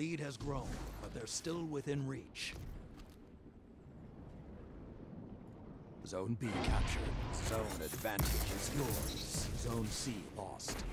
Lead has grown, but they're still within reach. Zone B captured. Zone advantage is yours. Zone C lost.